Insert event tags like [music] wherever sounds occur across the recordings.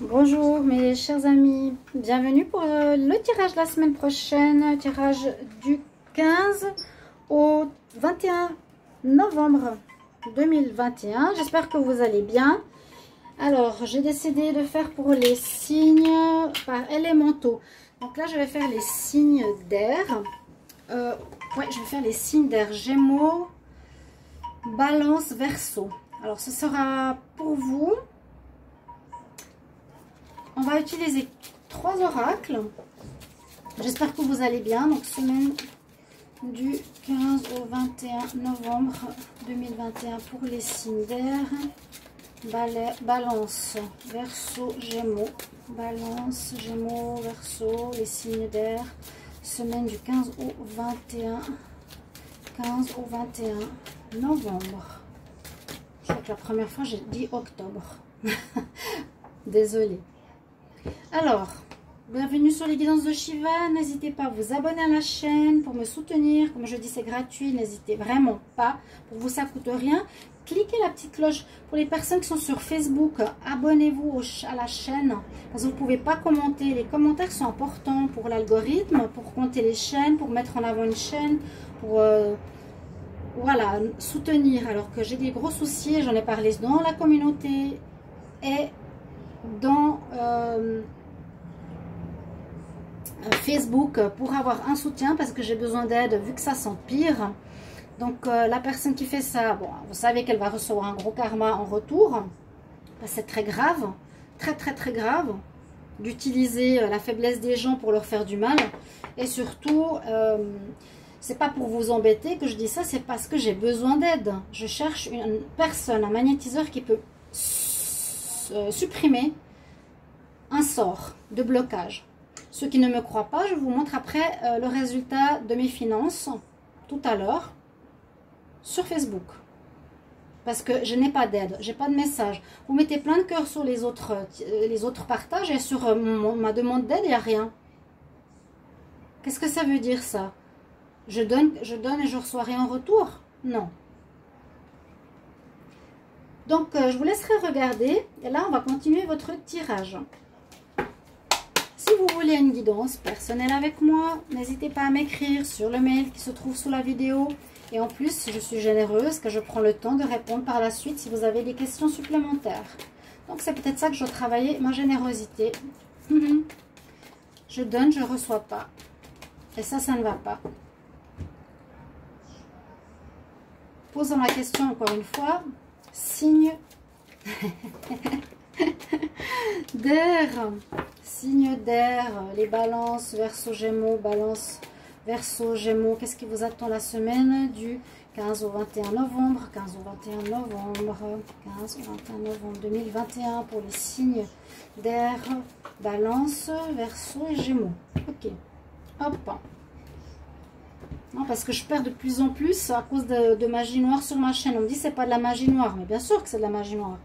Bonjour mes chers amis, bienvenue pour euh, le tirage de la semaine prochaine, tirage du 15 au 21 novembre 2021. J'espère que vous allez bien. Alors, j'ai décidé de faire pour les signes par élémentaux. Donc là, je vais faire les signes d'air. Euh, ouais, je vais faire les signes d'air Gémeaux, Balance, Verseau. Alors, ce sera pour vous. Va utiliser trois oracles. J'espère que vous allez bien. Donc, semaine du 15 au 21 novembre 2021 pour les signes d'air. Balance, Verseau, Gémeaux. Balance, Gémeaux, Verseau, les signes d'air. Semaine du 15 au 21 15 au 21 novembre. Je crois que la première fois, j'ai dit octobre. [laughs] Désolée. Alors, bienvenue sur les guidances de Shiva. N'hésitez pas à vous abonner à la chaîne pour me soutenir. Comme je dis, c'est gratuit. N'hésitez vraiment pas. Pour vous, ça coûte rien. Cliquez la petite cloche. Pour les personnes qui sont sur Facebook, abonnez-vous à la chaîne. Parce que vous ne pouvez pas commenter. Les commentaires sont importants pour l'algorithme, pour compter les chaînes, pour mettre en avant une chaîne, pour... Euh, voilà, soutenir alors que j'ai des gros soucis, j'en ai parlé dans la communauté et dans euh, Facebook pour avoir un soutien parce que j'ai besoin d'aide vu que ça s'empire. Donc euh, la personne qui fait ça, bon, vous savez qu'elle va recevoir un gros karma en retour. C'est très grave, très très très grave d'utiliser euh, la faiblesse des gens pour leur faire du mal. Et surtout, c'est pas pour vous embêter que je dis ça, c'est parce que j'ai besoin d'aide. Je cherche une personne, un magnétiseur qui peut euh, supprimer un sort de blocage. Ceux qui ne me croient pas, je vous montre après euh, le résultat de mes finances tout à l'heure sur Facebook. Parce que je n'ai pas d'aide, j'ai pas de message. Vous mettez plein de cœurs sur les autres, euh, les autres partages et sur ma demande d'aide, il n'y a rien. Qu'est-ce que ça veut dire ça? Je donne, je donne et je reçois rien en retour? Non. Donc, euh, je vous laisserai regarder. Et là, on va continuer votre tirage. Si vous voulez une guidance personnelle avec moi, n'hésitez pas à m'écrire sur le mail qui se trouve sous la vidéo. Et en plus, je suis généreuse, que je prends le temps de répondre par la suite si vous avez des questions supplémentaires. Donc, c'est peut-être ça que je dois travailler, ma générosité. je donne, je ne reçois pas. Et ça, ça ne va pas. Posons la question encore une fois. Signe d'air. Signe d'air. Les balances, verso gémeaux, balance, verso gémeaux. Qu'est-ce qui vous attend la semaine du 15 au 21 novembre? 15 au 21 novembre. 15 au 21 novembre 2021 pour les signes d'air. Balance, verso et gémeaux. Ok. Hop parce que je perds de plus en plus à cause de, magie noire sur ma chaîne. On me dit c'est pas de la magie noire, mais bien sûr que c'est de la magie noire.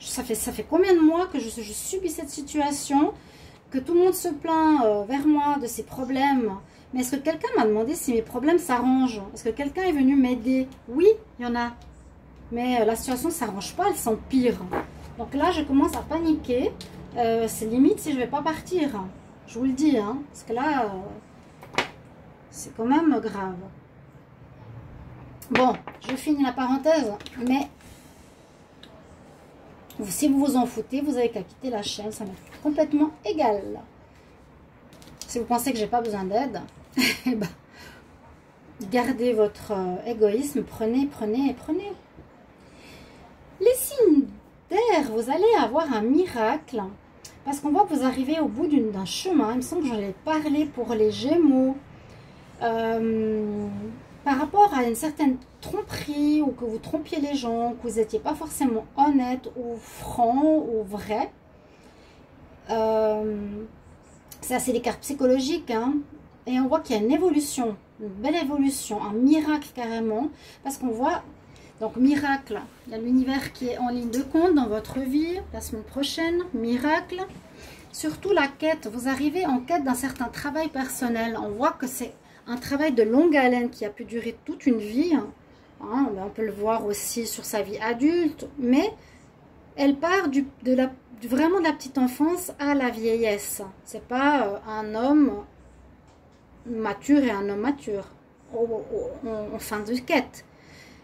Ça fait, ça fait combien de mois que je, subis cette situation, que tout le monde se plaint euh, vers moi de ses problèmes. Mais est-ce que quelqu'un m'a demandé si mes problèmes s'arrangent? Est-ce que quelqu'un est venu m'aider? Oui, il y en a. Mais euh, la situation ne s'arrange pas, elle s'empire. Donc là, je commence à paniquer. Euh, c'est limite si je ne vais pas partir. Je vous le dis, hein, parce que là... C'est quand même grave. Bon, je finis la parenthèse, mais si vous vous en foutez, vous avez qu'à quitter la chaîne, ça m'est complètement égal. Si vous pensez que j'ai pas besoin d'aide, [laughs] eh ben, gardez votre euh, égoïsme, prenez, prenez et prenez. Les signes d'air, vous allez avoir un miracle, parce qu'on voit que vous arrivez au bout d'un chemin, il me semble que j'en ai parlé pour les gémeaux, euh, par rapport à une certaine tromperie ou que vous trompiez les gens, que vous n'étiez pas forcément honnête ou franc ou vrai. Euh, ça, c'est des cartes psychologiques. Hein. et on voit qu'il y a une évolution, une belle évolution, un miracle carrément. Parce qu'on voit, donc miracle, il y a l'univers qui est en ligne de compte dans votre vie la semaine prochaine. Miracle. Surtout la quête, vous arrivez en quête d'un certain travail personnel. On voit que c'est un travail de longue haleine qui a pu durer toute une vie. Hein, on peut le voir aussi sur sa vie adulte, mais elle part du, vraiment de la petite enfance à la vieillesse. C'est pas euh, un homme mature et un homme mature en fin de quête.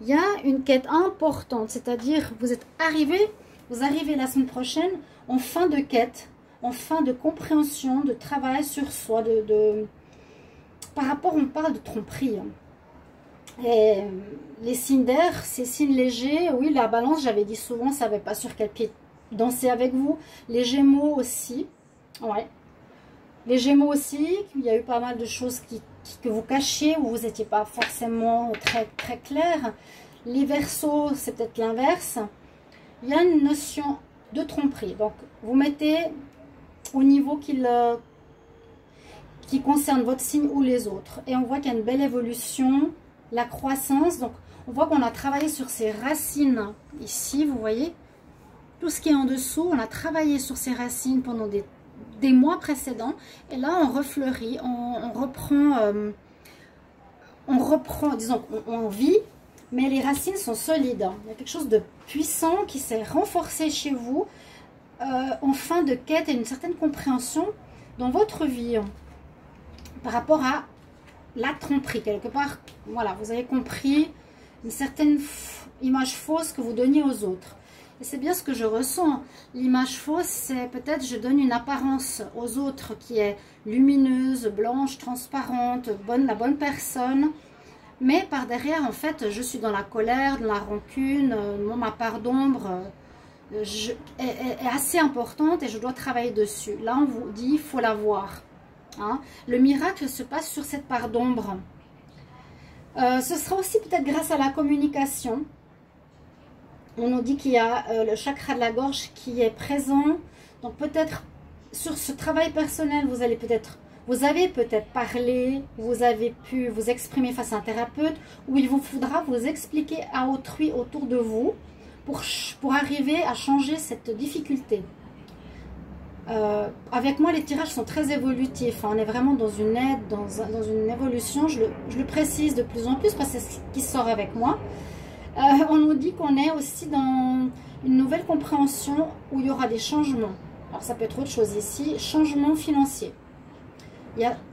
Il y a une quête importante, c'est-à-dire vous êtes arrivé, vous arrivez la semaine prochaine en fin de quête, en fin de compréhension, de travail sur soi, de, par rapport, on parle de tromperie. Hein. Et les signes d'air, ces signes légers, oui, la balance, j'avais dit souvent, ça savait pas sur quel pied danser avec vous. Les gémeaux aussi, ouais. Les gémeaux aussi, il y a eu pas mal de choses qui, que vous cachiez, où vous n'étiez pas forcément très, très clair. Les versos, c'est peut-être l'inverse. Il y a une notion de tromperie. Donc, vous mettez au niveau euh, qui concerne votre signe ou les autres. Et on voit qu'il y a une belle évolution, la croissance. Donc, on voit qu'on a travaillé sur ces racines ici, vous voyez. Tout ce qui est en dessous, on a travaillé sur ces racines pendant des, mois précédents. Et là, on refleurit, on, reprend, euh, on reprend, disons, on, vit, mais les racines sont solides. Il y a quelque chose de puissant qui s'est renforcé chez vous euh, en fin de quête et une certaine compréhension dans votre vie par rapport à la tromperie. Quelque part, voilà, vous avez compris une certaine image fausse que vous donniez aux autres. Et c'est bien ce que je ressens. L'image fausse, c'est peut-être je donne une apparence aux autres qui est lumineuse, blanche, transparente, la bonne personne. Mais par derrière, en fait, je suis dans la colère, dans la rancune, euh, ma part d'ombre euh, est, assez importante et je dois travailler dessus. Là, on vous dit, il faut la voir. Hein. Le miracle se passe sur cette part d'ombre. Euh, ce sera aussi peut-être grâce à la communication. On nous dit qu'il y a le chakra de la gorge qui est présent. Donc peut-être sur ce travail personnel, vous allez peut-être vous avez peut-être parlé, vous avez pu vous exprimer face à un thérapeute, ou il vous faudra vous expliquer à autrui autour de vous pour arriver à changer cette difficulté. Euh, avec moi, les tirages sont très évolutifs. Hein. On est vraiment dans une aide, dans, une évolution. Je le, précise de plus en plus parce que c'est ce qui sort avec moi. Euh, on nous dit qu'on est aussi dans une nouvelle compréhension où il y aura des changements. Alors ça peut être autre chose ici, changement financier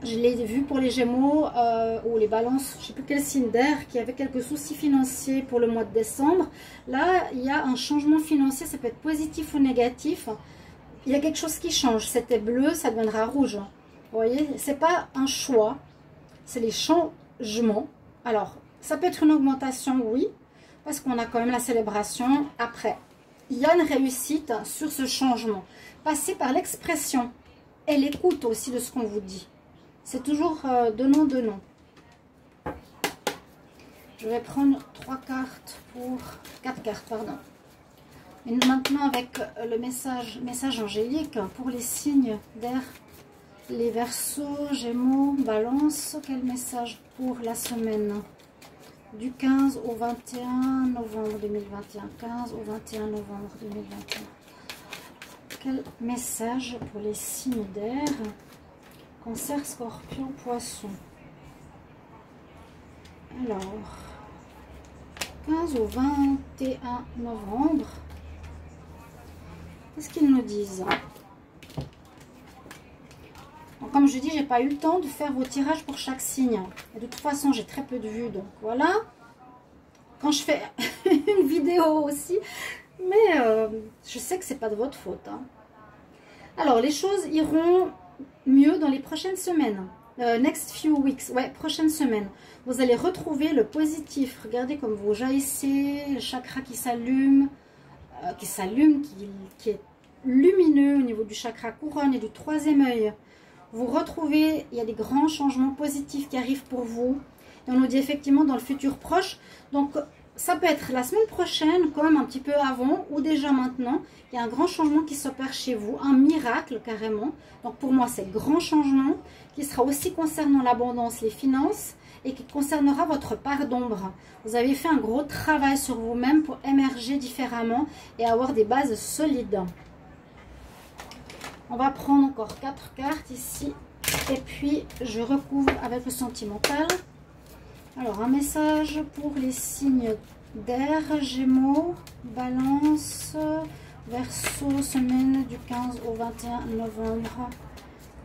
je l'ai vu pour les Gémeaux euh, ou les Balances, je ne sais plus quel signe d'air, qui avait quelques soucis financiers pour le mois de décembre. Là, il y a un changement financier, ça peut être positif ou négatif. Il y a quelque chose qui change. C'était bleu, ça deviendra rouge. Vous voyez, c'est pas un choix, c'est les changements. Alors, ça peut être une augmentation, oui, parce qu'on a quand même la célébration. Après, il y a une réussite sur ce changement. Passer par l'expression et l'écoute aussi de ce qu'on vous dit. C'est toujours euh, donnant, donnant. Je vais prendre trois cartes pour... quatre cartes, pardon. Et maintenant, avec euh, le message, message angélique pour les signes d'air, les versos, gémeaux, balance, quel message pour la semaine du 15 au 21 novembre 2021 15 au 21 novembre 2021 quel message pour les signes d'air? Cancer, scorpion, poisson. Alors, 15 au 21 novembre, qu'est-ce qu'ils nous disent Comme je dis, j'ai pas eu le temps de faire vos tirages pour chaque signe. de toute façon, j'ai très peu de vues, donc voilà. Quand je fais [laughs] une vidéo aussi, mais euh, je sais que c'est pas de votre faute. Hein. Alors, les choses iront mieux dans les prochaines semaines. Euh, next few weeks, ouais, prochaine semaine. Vous allez retrouver le positif. Regardez comme vous jaillissez, le chakra qui s'allume, euh, qui s'allume, qui, est lumineux au niveau du chakra couronne et du troisième œil. Vous retrouvez, il y a des grands changements positifs qui arrivent pour vous. On nous dit effectivement dans le futur proche. Donc, ça peut être la semaine prochaine, comme un petit peu avant, ou déjà maintenant. Il y a un grand changement qui s'opère chez vous, un miracle carrément. Donc pour moi, c'est grand changement qui sera aussi concernant l'abondance, les finances, et qui concernera votre part d'ombre. Vous avez fait un gros travail sur vous-même pour émerger différemment et avoir des bases solides. On va prendre encore quatre cartes ici. Et puis, je recouvre avec le sentimental. Alors, un message pour les signes d'air, Gémeaux, Balance, Verseau, semaine du 15 au 21 novembre.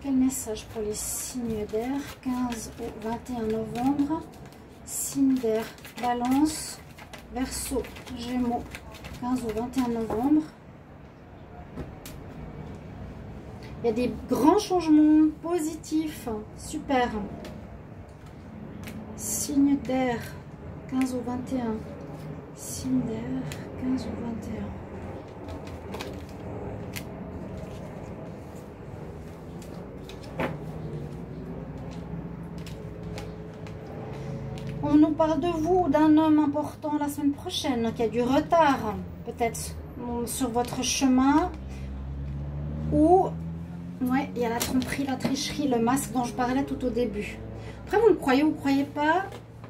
Quel message pour les signes d'air 15 au 21 novembre? Signe d'air, balance, verso, gémeaux, 15 au 21 novembre. Il y a des grands changements positifs. Super. Signe d'air, 15 au 21. Signe d'air, 15 au 21. On nous de vous, d'un homme important la semaine prochaine, qui a du retard, peut-être sur votre chemin, ou ouais, il y a la tromperie, la tricherie, le masque dont je parlais tout au début. Après, vous le croyez ou ne croyez pas,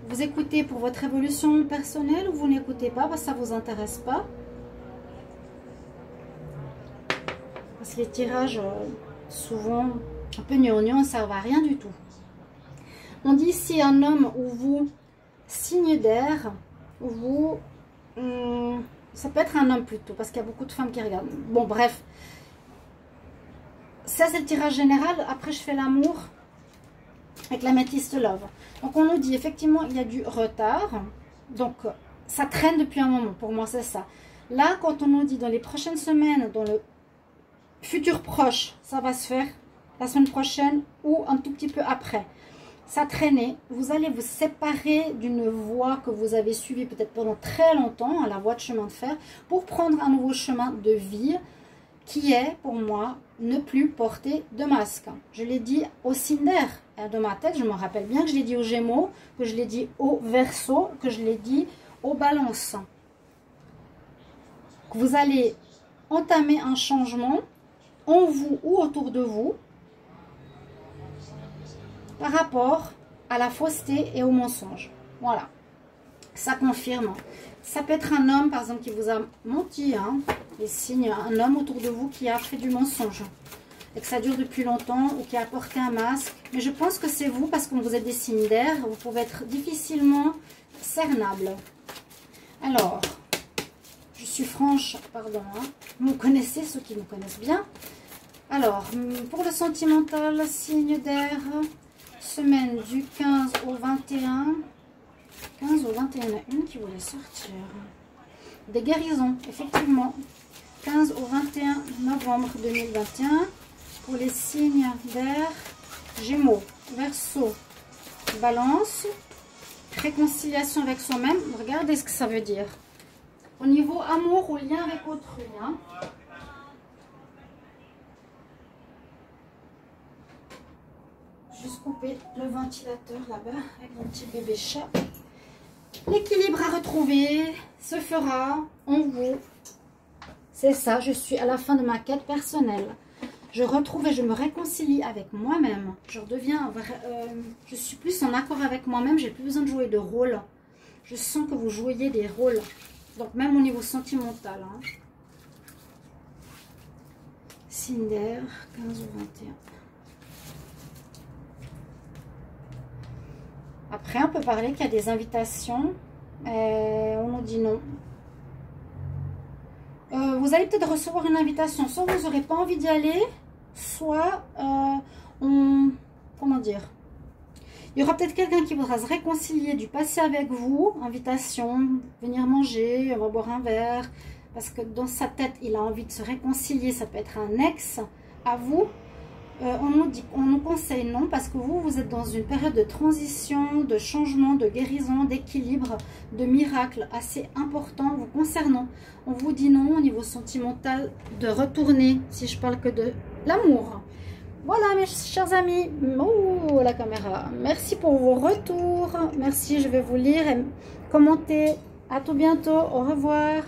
vous écoutez pour votre évolution personnelle ou vous n'écoutez pas parce que ça ne vous intéresse pas? Parce que les tirages, euh, souvent, un peu gnangnan, ça ne va rien du tout. On dit ici un homme ou vous, signe d'air, ou vous, hum, ça peut être un homme plutôt, parce qu'il y a beaucoup de femmes qui regardent. Bon, bref. Ça, c'est le tirage général. Après, je fais l'amour avec la métiste love. Donc, on nous dit, effectivement, il y a du retard. Donc, ça traîne depuis un moment. Pour moi, c'est ça. Là, quand on nous dit dans les prochaines semaines, dans le futur proche, ça va se faire la semaine prochaine ou un tout petit peu après ça traînait, vous allez vous séparer d'une voie que vous avez suivie peut-être pendant très longtemps, la voie de chemin de fer, pour prendre un nouveau chemin de vie qui est pour moi ne plus porter de masque. Je l'ai dit au Cinder, de ma tête, je me rappelle bien que je l'ai dit au Gémeaux, que je l'ai dit au Verseau, que je l'ai dit au Balance. Vous allez entamer un changement en vous ou autour de vous, par rapport à la fausseté et au mensonge. Voilà. Ça confirme. Ça peut être un homme, par exemple, qui vous a menti, hein, les signes, un homme autour de vous qui a fait du mensonge et que ça dure depuis longtemps ou qui a porté un masque. Mais je pense que c'est vous parce que vous êtes des signes d'air, vous pouvez être difficilement cernable. Alors, je suis franche, pardon, hein. vous connaissez, ceux qui me connaissent bien. Alors, pour le sentimental, signe d'air, semaine du 15 au 21. 15 au 21, il y une qui voulait sortir. Des guérisons, effectivement. 15 au 21 novembre 2021. Pour les signes d'air, Gémeaux, Verseau, Balance, réconciliation avec soi-même. Regardez ce que ça veut dire. Au niveau amour ou lien avec autrui. Hein. Juste couper le ventilateur là-bas avec mon petit bébé chat. L'équilibre à retrouver se fera en vous. C'est ça, je suis à la fin de ma quête personnelle. Je retrouve et je me réconcilie avec moi-même. Je redeviens, euh, je suis plus en accord avec moi-même. J'ai plus besoin de jouer de rôle. Je sens que vous jouiez des rôles. Donc même au niveau sentimental. Hein. Cinder, 15 ou 21. Après, on peut parler qu'il y a des invitations. Euh, on nous dit non. Euh, vous allez peut-être recevoir une invitation. Soit vous n'aurez pas envie d'y aller, soit euh, on... Comment dire? Il y aura peut-être quelqu'un qui voudra se réconcilier du passé avec vous. Invitation, venir manger, on va boire un verre. Parce que dans sa tête, il a envie de se réconcilier. Ça peut être un ex à vous euh, on, nous dit, on nous conseille non parce que vous, vous êtes dans une période de transition, de changement, de guérison, d'équilibre, de miracle assez important vous concernant. On vous dit non au niveau sentimental de retourner, si je parle que de l'amour. Voilà mes chers amis, oh la caméra, merci pour vos retours, merci, je vais vous lire et commenter. À tout bientôt, au revoir.